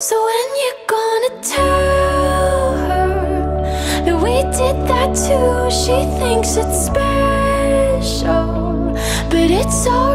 So when you gonna tell her that we did that too? She thinks it's special, but it's all